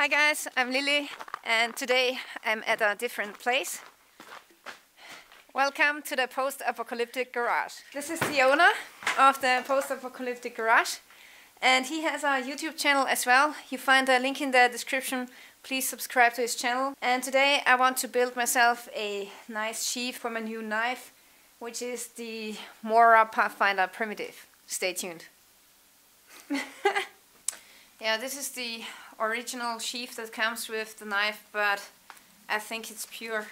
Hi guys, I'm Lilly and today I'm at a different place. Welcome to the post-apocalyptic garage. This is the owner of the post-apocalyptic garage and he has a YouTube channel as well. You find a link in the description. Please subscribe to his channel. And today I want to build myself a nice sheath for my new knife which is the Mora Pathfinder Primitive. Stay tuned. yeah, this is the original sheath that comes with the knife, but I think it's pure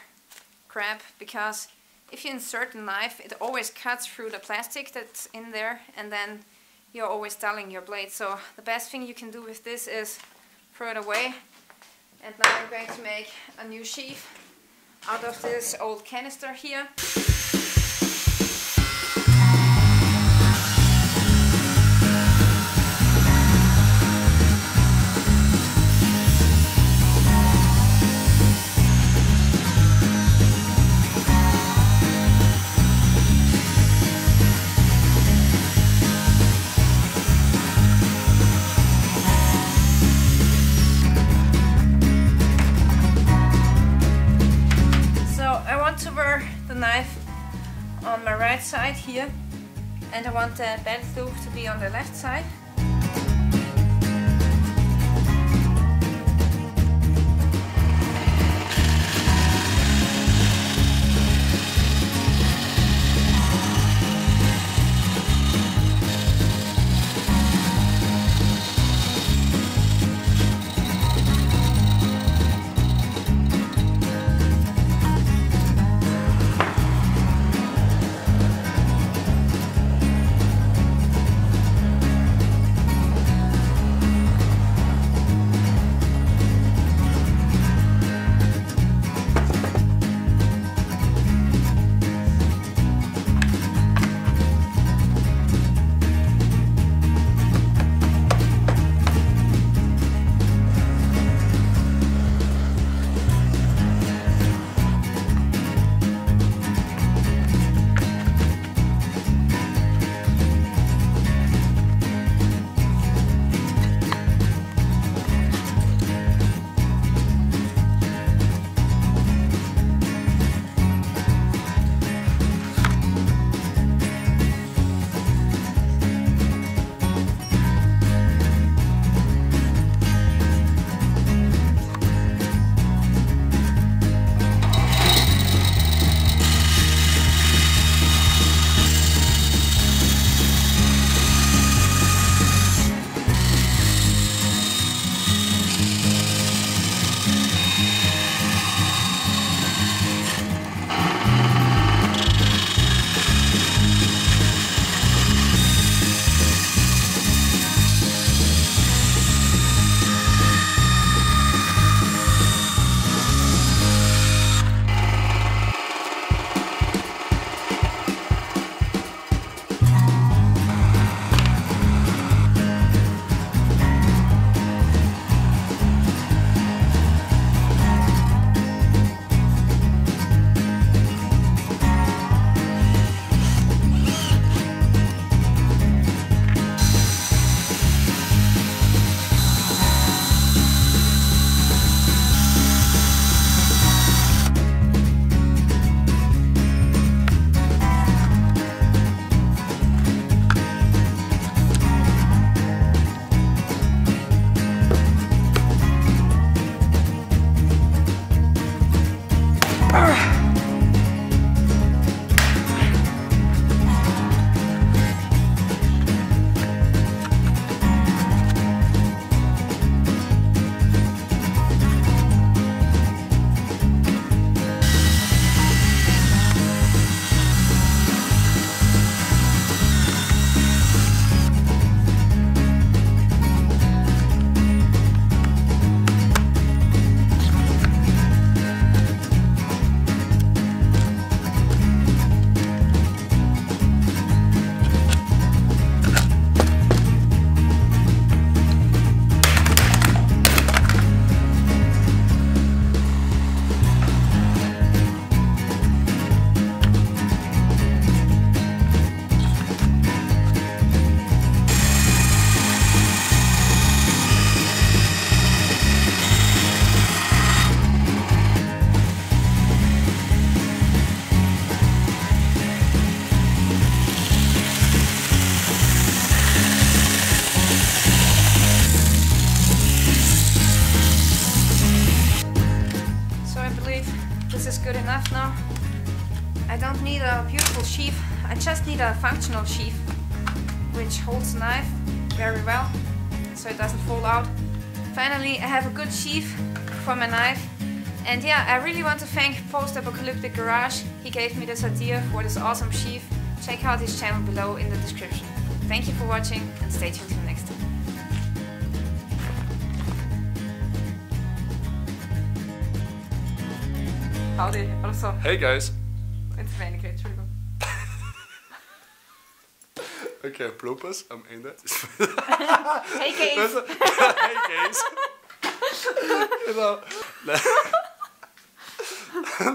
crap because if you insert the knife, it always cuts through the plastic that's in there and then you're always dulling your blade. So the best thing you can do with this is throw it away. And now I'm going to make a new sheath out of this old canister here. Knife on my right side here and I want the belt loop to be on the left side. Good enough now. I don't need a beautiful sheath, I just need a functional sheath which holds the knife very well so it doesn't fall out. Finally, I have a good sheath for my knife and yeah, I really want to thank Post Apocalyptic Garage. He gave me this idea for this awesome sheath. Check out his channel below in the description. Thank you for watching and stay tuned till next time. Howdy, also. Hey guys. It's Veronica, Entschuldigung. Oké, bloopers am Ende. Hey Kate! hey guys. genau.